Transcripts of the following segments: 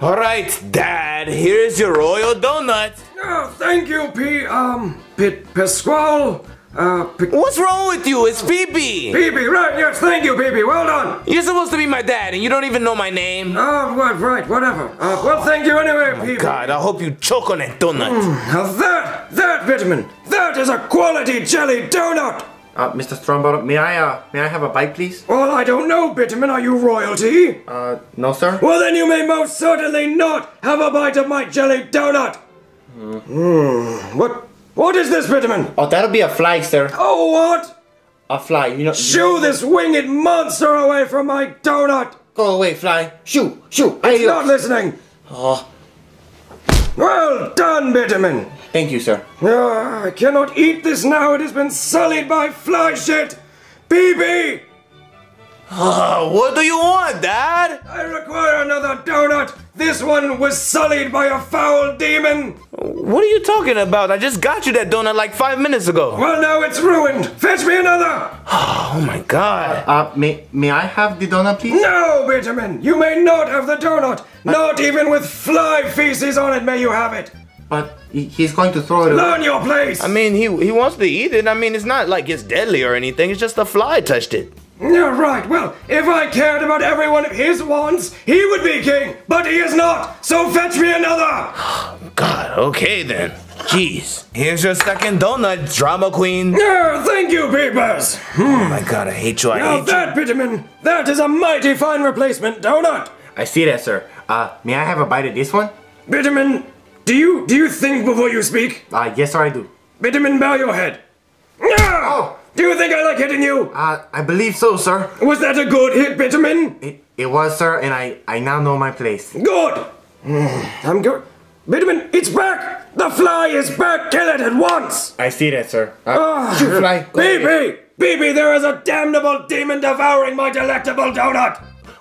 All right, Dad, here's your royal donut. Oh, thank you, P. Um, Pit Pasquale. Uh, P- What's wrong with you? It's Pee-Pee. Pee-Pee, right, yes, thank you, Pee-Pee, well done. You're supposed to be my dad, and you don't even know my name. Oh, right, right, whatever. Uh, well, thank you anyway, Pee-Pee. God, I hope you choke on that donut. Now that, that vitamin, that is a quality jelly donut. Uh, Mr. Strongbottom, may I, uh, may I have a bite, please? Well, I don't know, Bitumen, are you royalty? Uh, no, sir. Well, then you may most certainly not have a bite of my jelly donut. Hmm, what, what is this, Bitumen? Oh, that'll be a fly, sir. Oh, what? A fly, you know. Shoo this winged monster away from my donut! Go away, fly. Shoo, shoo. It's not listening! Oh, Well done, Bitumen! Thank you, sir. Ah, I cannot eat this now, it has been sullied by fly shit! BB! Uh, what do you want, Dad? I require another donut! This one was sullied by a foul demon! What are you talking about? I just got you that donut like five minutes ago. Well, now it's ruined! Fetch me another! Oh my God. Uh, may, may I have the donut, please? No, Benjamin. You may not have the donut! Not even with fly feces on it may you have it! But he, he's going to throw it. Learn your place! I mean, he he wants to eat it. I mean, it's not like it's deadly or anything. It's just a fly touched it. Yeah, right. Well, if I cared about every one of his wants, he would be king, but he is not. So fetch me another. God, okay then. Jeez. Here's your second donut, drama queen. Yeah, thank you, Peepers. Oh my God, I hate you. I Now hate you. that, Bitumen, that is a mighty fine replacement donut. I see that, sir. Uh, may I have a bite of this one? Bitumen, do you do you think before you speak? Uh, yes, sir, I do. Bitumen, bow your head. Yeah. Oh. Do you think I like hitting you? Uh, I believe so, sir. Was that a good hit, Bitumen? It, it was, sir, and I, I now know my place. Good. I'm good. Bitumen, it's back. The fly is back. Kill it at once. I see that, sir. Uh, Ah, shoot, fly. Go ahead. BB! BB, there is a damnable demon devouring my delectable donut!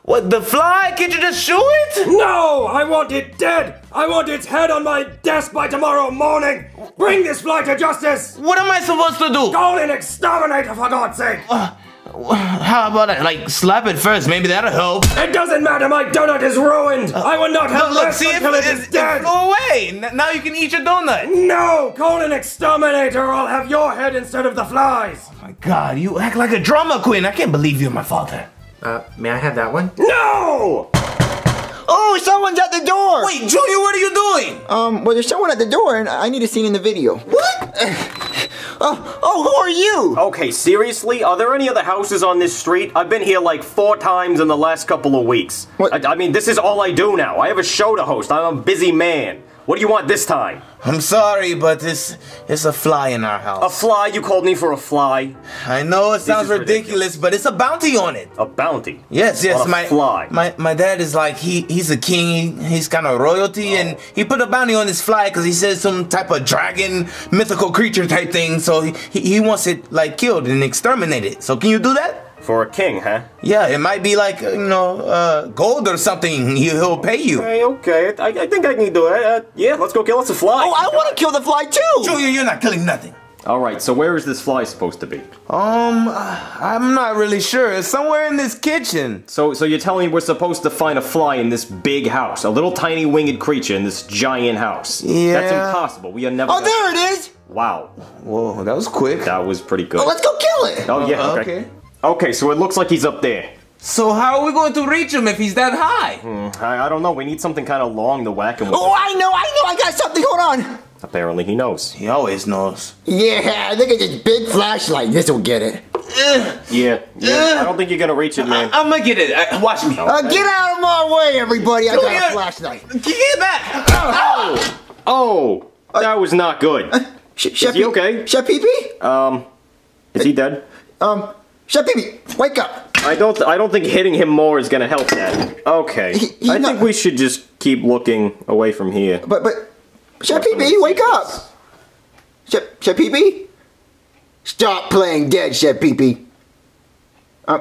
What, the fly? Can't you just shoot it? No! I want it dead! I want its head on my desk by tomorrow morning! Bring this fly to justice! What am I supposed to do? Call in exterminator for God's sake! Uh, how about I, like, slap it first? Maybe that'll help. It doesn't matter, my donut is ruined! I will not have Look, look, see until it, is dead! Go away. N- now you can eat your donut. No! Call an exterminator or I'll have your head instead of the flies! Oh my God, you act like a drama queen. I can't believe you're my father. Uh, may I have that one? No! Oh, someone's at the door! Wait, Junior, what are you doing? Um, well, there's someone at the door, and I need a scene in the video. What? oh, oh, who are you? Okay, seriously? Are there any other houses on this street? I've been here like four times in the last couple of weeks. What? I, I mean, this is all I do now. I have a show to host. I'm a busy man. What do you want this time? I'm sorry, but it's it's a fly in our house. A fly? You called me for a fly? I know it sounds is ridiculous, but it's a bounty on it. A bounty? Yes, yes, my fly. my my dad is like he he's a king. He's kind of royalty, oh. and he put a bounty on his fly because he says some type of dragon, mythical creature type thing. So he, he he wants it like killed and exterminated. So can you do that? For a king, huh? Yeah, it might be like you know uh, gold or something. He, he'll pay you. Hey, okay. I, I think I can do it. Uh, yeah, let's go kill us a fly. Oh, I want to kill the fly too! Junior, you're not killing nothing. All right, so where is this fly supposed to be? Um, I'm not really sure. It's somewhere in this kitchen. So, so you're telling me we're supposed to find a fly in this big house, a little tiny winged creature in this giant house? Yeah. That's impossible. We are never. Oh, gonna- there it is! Wow, Whoa, that was quick. that was pretty good. Oh, let's go kill it! Oh yeah, Uh, okay. okay. Okay, so it looks like he's up there. So how are we going to reach him if he's that high? I, I don't know. We need something kind of long to whack him with. Oh, I know, I know, I got something, hold on! Apparently, he knows. He always knows. Yeah, look at this big flashlight, this'll get it. Yeah, yeah. I don't think you're gonna reach it, man. I'm gonna get it. Uh, watch me. Uh, get out of my way, everybody, I got Julia! a flashlight. Get back! Oh, oh! that was not good. Sh- Chef he okay? Chef Pee-Pee? Um, is he dead? Um, Chef Pee-Pee, wake up! I don't. I don't think hitting him more is gonna help that. Okay, He- he I not- think we should just keep looking away from here. But, but, Chef Pee-Pee, wake up! Chef, Chef Pee-Pee? Stop playing dead, Chef Pee-Pee. Uh,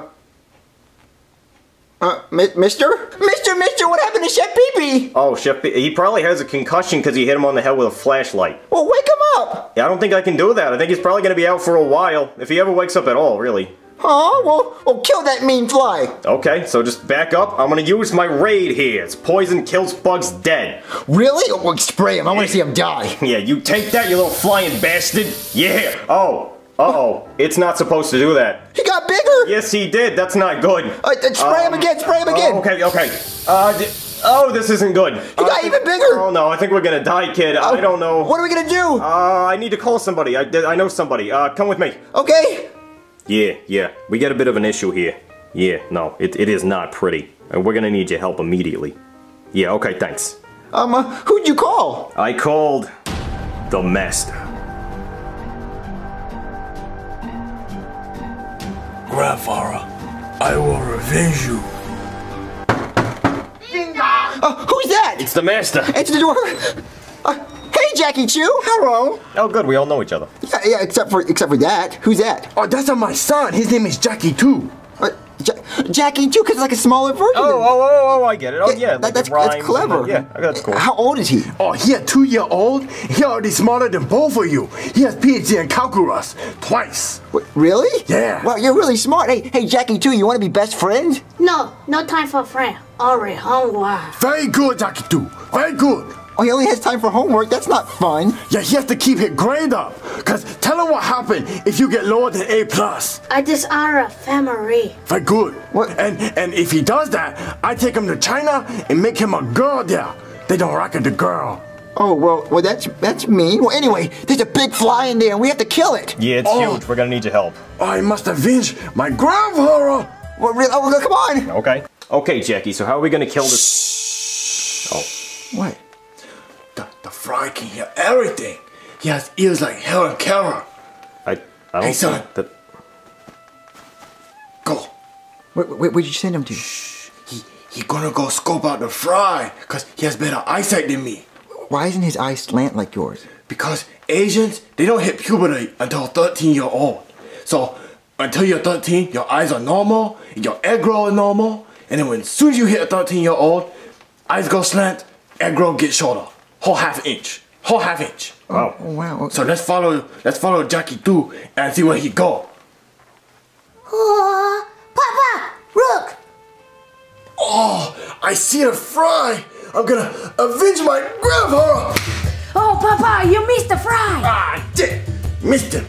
uh, mi- Mister? Mister, Mister, what happened to Chef Pee-Pee? Oh, Chef, P- he probably has a concussion because he hit him on the head with a flashlight. Well, wake him up! Yeah, I don't think I can do that. I think he's probably gonna be out for a while, if he ever wakes up at all, really. Oh, well, well, kill that mean fly. Okay, so just back up. I'm gonna use my raid here. It's poison kills bugs dead. Really? Oh, well, spray him. I want to see him die. Yeah, you take that, you little flying bastard. Yeah. Oh. Uh-oh. It's not supposed to do that. He got bigger. Yes, he did. That's not good. Uh, uh, spray him Um, again. Spray him again. Oh, okay, okay. Uh, d- oh, this isn't good. He got even bigger. Oh no, I think we're gonna die, kid. Oh, I don't know. What are we gonna do? Uh, I need to call somebody. I, I know somebody. Uh, come with me. okay. Yeah, yeah. We got a bit of an issue here. Yeah, no, it, it is not pretty. And we're gonna need your help immediately. Yeah, okay, thanks. Um, uh, who'd you call? I called the master. Grandfather, I will revenge you. Uh, who's that? It's the master. Answer the door. Hey, Jackie Chu. Hello. Oh, good. We all know each other. Yeah, yeah, except for except for that. Who's that? Oh, that's not my son. His name is Jackie too. Uh, ja- Jackie Chu, because it's like a smaller version. Oh, oh, oh, oh, I get it. Oh, yeah. that- like that's, it that's clever. and- Yeah, that's cool. How old is he? Oh, he a two-year-old. He already smarter than both of you. He has PhD in calculus twice. Wait, really? Yeah. Well, you're really smart. Hey, hey, Jackie Chu, you want to be best friends? No, no time for friend. Already homework. Very good, Jackie too. Very good. Oh, he only has time for homework. That's not fun. Yeah, he has to keep his grade up. Cause tell him what happened if you get lower than A plus. I dishonor a family. Very good. What? And and if he does that, I take him to China and make him a girl there. They don't rocket the girl. Oh well, well that's that's mean. Well, anyway, there's a big fly in there, and we have to kill it. Yeah, it's Oh. huge. We're gonna need your help. I must avenge my grandfather. Well, really? Oh, come on. Okay. Okay, Jackie. So how are we gonna kill this? Oh, What? The, the fry can hear everything. He has ears like Helen Keller. I I don't Hey, son. that. Go. Wait, wait, where'd you send him to? He he gonna go scope out the fry, cause he has better eyesight than me. Why isn't his eye slant like yours? Because Asians, they don't hit puberty until 13 year old. So until you're 13, your eyes are normal, your egg roll is normal, and then when soon as you hit a 13 year old, eyes go slant, egg roll get shorter, whole half inch, whole half inch. Wow. Oh wow. So let's follow, let's follow Jackie through and see where he go. Oh, Papa, look. Oh, I see a fry. I'm gonna avenge my grandfather. Oh, Papa, you missed the fry. Ah, dick, missed him.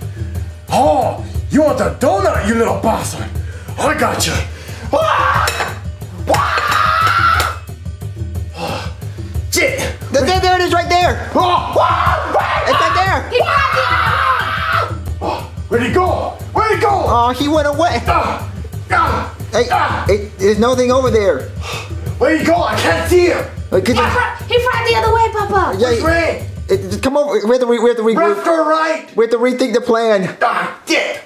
Oh, you want the donut, you little bastard? I got you. Ah! There it is, right there. Oh, ah, It's right there. He oh, where'd he go? Where'd he go? Oh, he went away. Ah, ah, Hey, ah. hey, there's nothing over there. Where'd he go? I can't see him. Uh, could the you- fry. He fried the other way, Papa. yeah, Which way? it- it- come over. We have to, re, we have to Left regroup. or right? We have to rethink the plan. Ah, dick.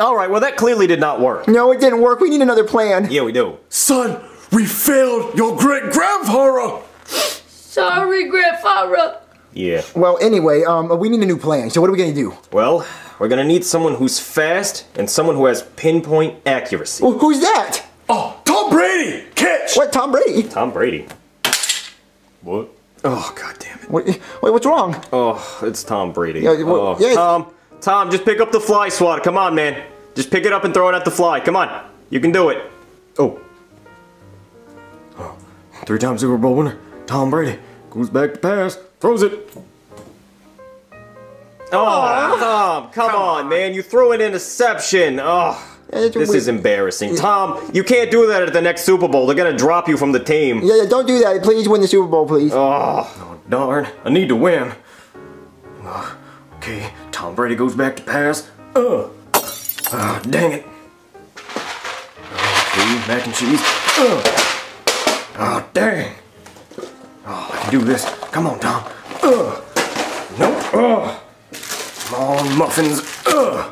All right. Well, that clearly did not work. No, it didn't work. We need another plan. Yeah, we do. Son, we failed your great grandfather. Sorry, grandfather. Yeah. Well, anyway, um, we need a new plan. So what are we gonna do? Well, we're gonna need someone who's fast and someone who has pinpoint accuracy. Well, who's that? Oh, Tom Brady, catch. What? Tom Brady? Tom Brady. What? Oh, god damn it. What, wait, what's wrong? Oh, it's Tom Brady. Yeah, well, oh, yeah. Tom, Tom, just pick up the fly swatter. Come on, man. Just pick it up and throw it at the fly. Come on. You can do it. Oh. Three-time Super Bowl winner, Tom Brady, goes back to pass, throws it. Oh, Tom, come, on, man. You threw an interception. Oh, this weird. is embarrassing. Tom, you can't do that at the next Super Bowl. They're going to drop you from the team. Yeah, yeah, don't do that. Please win the Super Bowl, please. Oh, darn. I need to win. Uh, okay, Tom Brady goes back to pass. Uh. Ah, dang it. Okay, mac and cheese. Uh. Oh, dang. Oh, I can do this. Come on, Tom. Uh. Nope. Uh. Come on, muffins. Uh.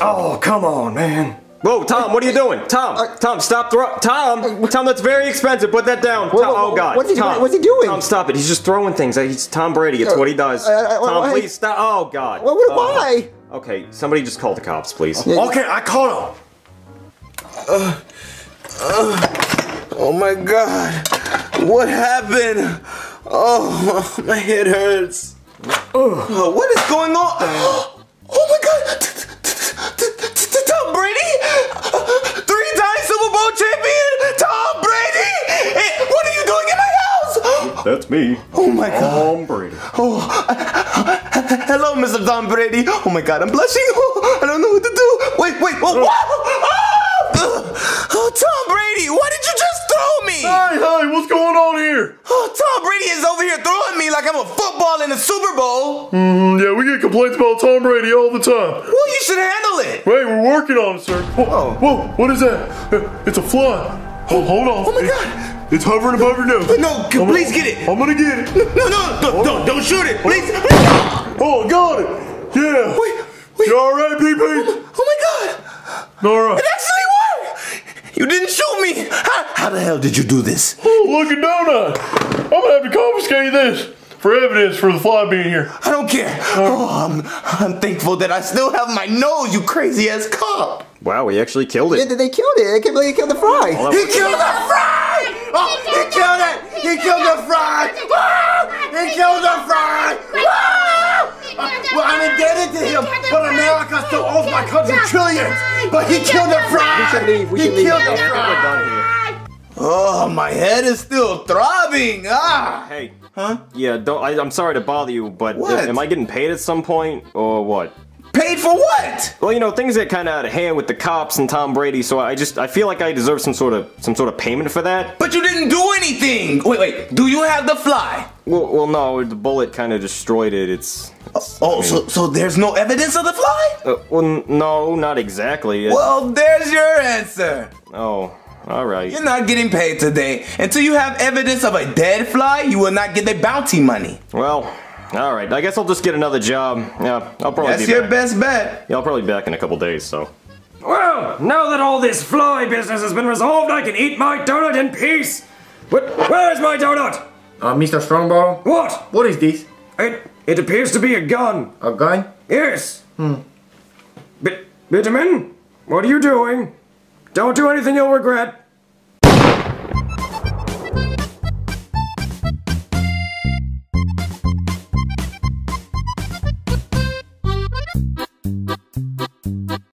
Oh, come on, man. Whoa, Tom, what are you doing? Tom, Tom, stop throw. Tom, Tom, that's very expensive. Put that down. Whoa, Tom, whoa, oh God, what's he- Tom, what's he doing? Tom, stop it. He's just throwing things. He's Tom Brady. It's what he does. Uh, uh, Tom, why- please stop. Oh God. What- what- why? Okay, somebody just call the cops, please. Yeah. Okay, I caught him. Oh my god. What happened? Oh, my head hurts. Oh, what is going on? Oh my God! Tom Brady, three-time Super Bowl champion, Tom Brady. Eh, what are you doing in my house? That's me. Oh my God, Tom Brady. Oh, hello, Mr. Tom Brady. Oh my God, I'm blushing. I don't know what to do. Wait, wait, what? Oh, ah! oh, Tom Brady. What? Hey, hey, what's going on here? Oh, Tom Brady is over here throwing me like I'm a football in the Super Bowl. Mm, yeah, we get complaints about Tom Brady all the time. Well, you should handle it. Hey, we're working on it, sir. Whoa, whoa, what is that? It's a fly. Oh, hold on. Oh my God. It's hovering above your nose. No, I'm- please get it. I'm gonna get it. No, no, don't, don't, don't shoot it, please. Oh, got it. Yeah. Wait, wait. You all right, PP? Oh my God, All right. It actually worked. You didn't shoot me. How, how the hell did you do this? Oh, look at Donut. I'm gonna have to confiscate this for evidence for the fly being here. I don't care. Uh, oh, I'm, I'm thankful that I still have my nose, you crazy ass cop. Wow, he actually killed it. Yeah, they killed it. I can't believe they killed the fry. He killed the fry! Oh, he killed it! He killed the fry! He killed the fry! Well, I'm indebted to him, but America still owes my country trillions. But he killed the fry. We should leave. We he should leave. killed the Yeah, fry. we're done here. Oh, my head is still throbbing. Ah! Hey. Huh? Yeah, don't. I, I'm sorry to bother you, but What? am I getting paid at some point or what? Paid for what? Well, you know, things get kind of out of hand with the cops and Tom Brady, so I just I feel like I deserve some sort of some sort of payment for that. But you didn't do anything. Wait, wait. Do you have the fly? Well, well no, the bullet kind of destroyed it. It's. It's Oh, so so there's no evidence of the fly? uh, well, no, not exactly. It- Well, there's your answer. oh, all right. You're not getting paid today. Until you have evidence of a dead fly, you will not get the bounty money. Well, all right. I guess I'll just get another job. Yeah, I'll probably That's be your back. best bet. Yeah, I'll probably be back in a couple days. So. Well, now that all this fly business has been resolved, I can eat my donut in peace. What? Where's my donut? Uh, Mr. Strongbottom. What? what is this? It it appears to be a gun. A gun? Yes. Hmm. Bit Bitterman, what are you doing? Don't do anything you'll regret.